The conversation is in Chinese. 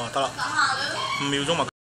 哦，得啦，五秒钟。